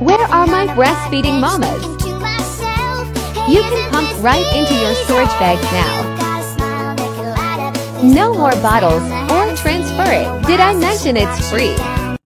Where are my breastfeeding mamas? You can pump right into your storage bag now. No more bottles or transfer it. Did I mention it's free?